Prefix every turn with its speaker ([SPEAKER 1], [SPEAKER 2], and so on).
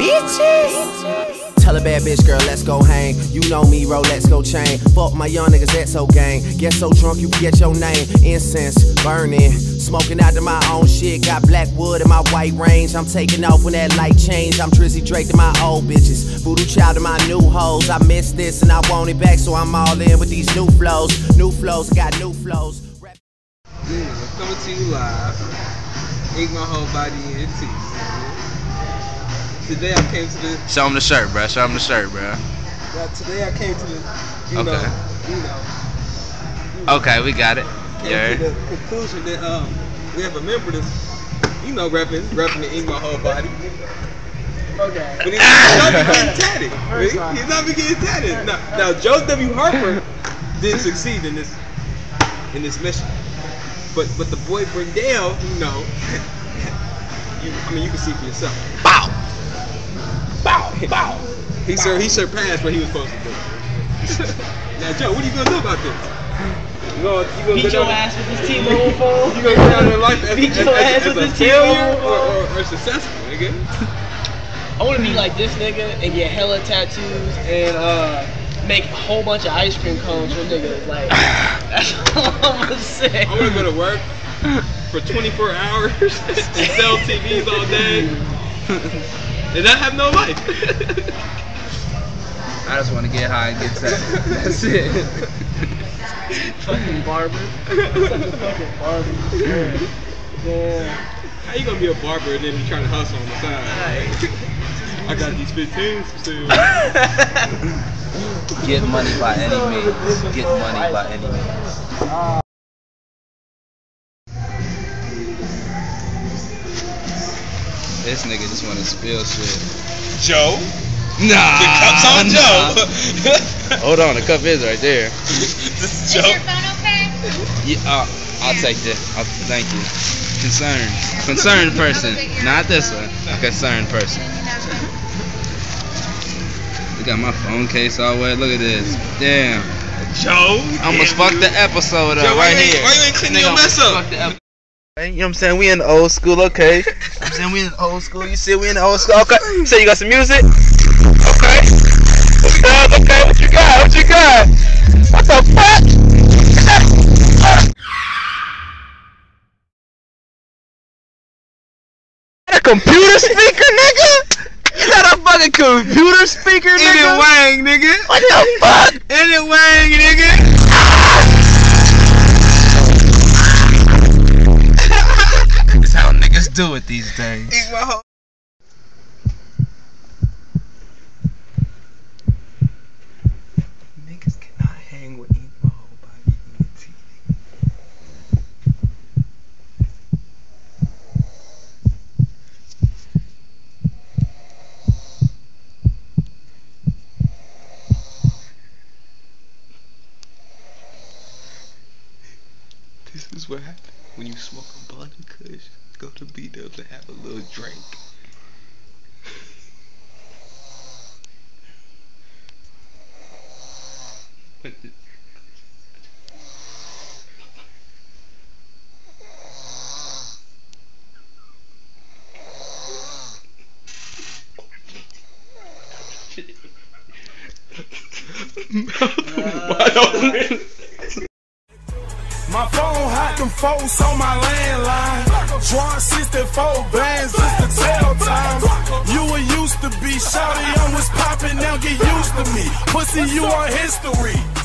[SPEAKER 1] bitches. Tell a bad bitch, girl, let's go hang. You know me, roll, let's go chain. Fuck my young niggas, that's so gang. Get so drunk, you forget your name. Incense burning, smoking out to my own shit. Got black wood in my white range. I'm taking off when that light change. I'm Drizzy Drake to my old bitches. Voodoo child to my new hoes. I miss this and I want it back, so I'm all in with these new flows. New flows, I got new flows.
[SPEAKER 2] Yeah, I'm coming to you live. Ink my whole body in teeth. Today I came to the.
[SPEAKER 3] Show him the shirt, bro. Show him the shirt, bro.
[SPEAKER 2] Well, today I came to the. You
[SPEAKER 3] Okay.
[SPEAKER 2] know. You know. you know,
[SPEAKER 3] Okay, we got it.
[SPEAKER 2] Came
[SPEAKER 3] Yeah.
[SPEAKER 2] to the conclusion that um we have a member that's you know repping repping the ink my whole body.
[SPEAKER 4] Okay.
[SPEAKER 2] But he's not be getting tatted. Right? He's not be getting tatted. Now, now Joe W. Harper didn't succeed in this in this mission. But but the boy Brindale, you know, you I mean you can see for yourself.
[SPEAKER 3] Bow.
[SPEAKER 2] Bow. He sur he surpassed what he was supposed to do. now Joe, what are you gonna do about this? You gonna, you gonna
[SPEAKER 4] Beat your ass with this T-Mobile phone.
[SPEAKER 2] You gonna go down in life as,
[SPEAKER 4] Beat
[SPEAKER 2] as,
[SPEAKER 4] your
[SPEAKER 2] as,
[SPEAKER 4] ass
[SPEAKER 2] as
[SPEAKER 4] with
[SPEAKER 2] a
[SPEAKER 4] this
[SPEAKER 2] failure or, or, or successful, nigga?
[SPEAKER 4] I want to be like this nigga and get hella tattoos and uh make a whole bunch of ice cream cones for niggas. Like that's all I'm gonna say.
[SPEAKER 2] I wanna go to work for 24 hours and sell TVs all day and I have no life.
[SPEAKER 3] I just want to get high and get set. That's it.
[SPEAKER 4] fucking barber. Such a fucking barber. Yeah.
[SPEAKER 2] How you gonna be a barber and then be trying to hustle on the side? I got these 15s for sale.
[SPEAKER 3] Get money by any means. Get money by any means. This nigga just want to spill shit.
[SPEAKER 2] Joe?
[SPEAKER 3] Nah.
[SPEAKER 2] The cup's on
[SPEAKER 3] nah.
[SPEAKER 2] Joe.
[SPEAKER 3] Hold on, the cup is right there.
[SPEAKER 2] this is
[SPEAKER 5] Is
[SPEAKER 2] Joe.
[SPEAKER 5] your phone okay?
[SPEAKER 3] Yeah, uh, I'll take this. I'll, thank you. Concerned. Concerned person. Not this one. A concerned person. We got my phone case all wet. Look at this. Damn.
[SPEAKER 2] Joe?
[SPEAKER 3] I almost fucked the episode up
[SPEAKER 2] Joe,
[SPEAKER 3] right here.
[SPEAKER 2] why you ain't clean
[SPEAKER 3] Nigga
[SPEAKER 2] your mess up?
[SPEAKER 3] Fucked the ep- Hey, You know what I'm saying? We in the old school, okay? I'm saying we in the old school. You see, we in the old school. Okay. You say you got some music? Okay. Okay, okay. What you got? What you got? What the fuck? a computer speaker, nigga? Is that a fucking computer speaker, nigga?
[SPEAKER 2] wang, nigga.
[SPEAKER 3] What the fuck?
[SPEAKER 2] In
[SPEAKER 3] these days.
[SPEAKER 2] Ink my whole.
[SPEAKER 3] Niggas cannot hang with eat my whole body.
[SPEAKER 2] This is what happens when you smoke a blunt of kush. Go to B Dubs and have a little drink. Wide open.
[SPEAKER 6] My phone hot, them folks on my landline. Drawing 64 bands just to tell time. You were used to be shouty on what's poppin', now get used to me. Pussy, you are history.